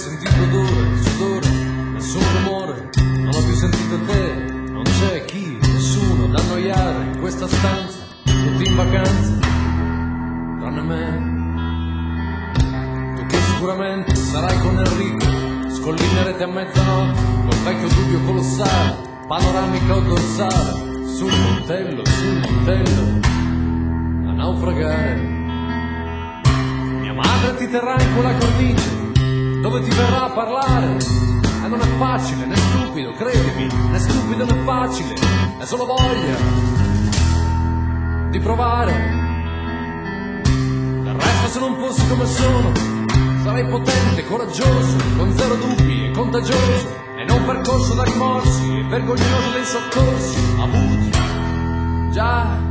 sentito odore, sudore, nessun rumore, non ho più sentito te, non c'è chi, nessuno da annoiare in questa stanza, tutti in vacanza, tranne me. Tu che sicuramente sarai con Enrico, scollinerete a mezzanotte, col vecchio dubbio colossale, panoramica o dorsale, sul montello, sul montello, a naufragare. Mia madre ti terrà in quella cornice dove ti verrà a parlare. E non è facile, né stupido, credimi, né stupido né facile, è solo voglia di provare. Del resto se non fossi come sono, sarei potente, coraggioso, con zero dubbi e contagioso, e non percorso da rimorsi e vergognoso dei soccorsi avuti. Già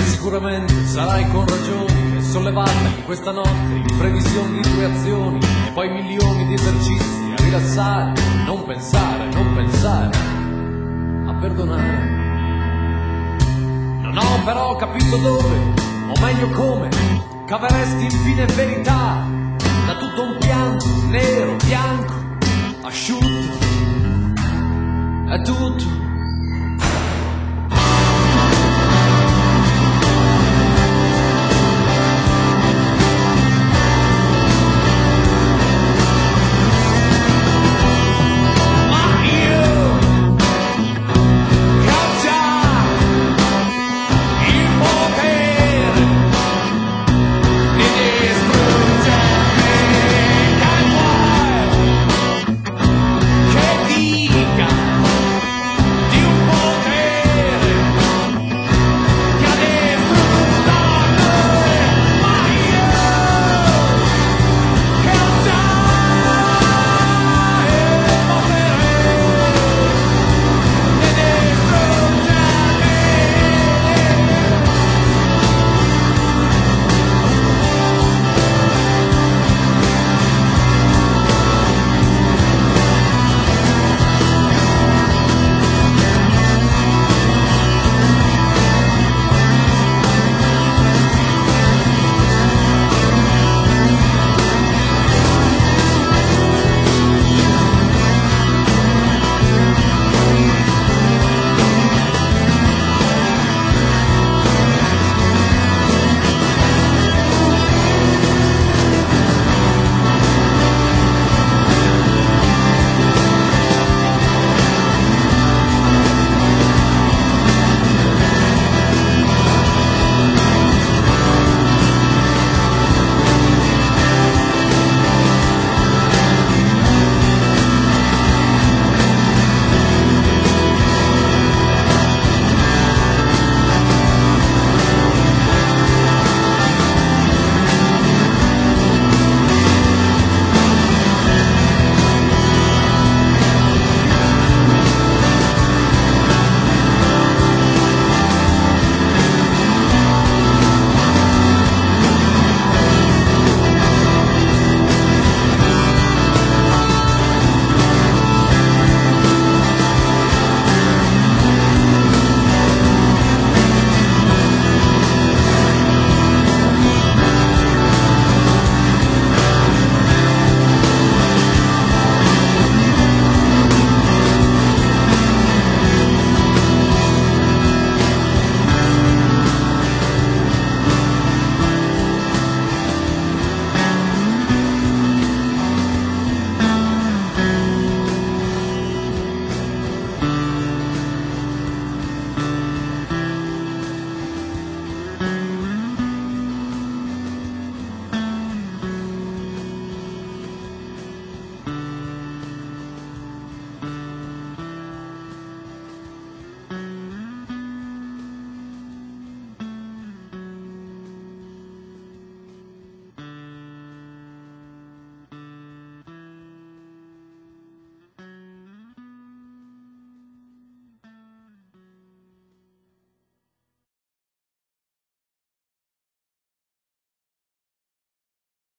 Che sicuramente sarai con ragioni e sollevata in questa notte in previsione di tue azioni e poi milioni di esercizi a rilassare, non pensare, non pensare, a perdonare. Non ho però capito dove, o meglio come, caveresti infine verità da tutto un pianto nero, bianco, asciutto. È tutto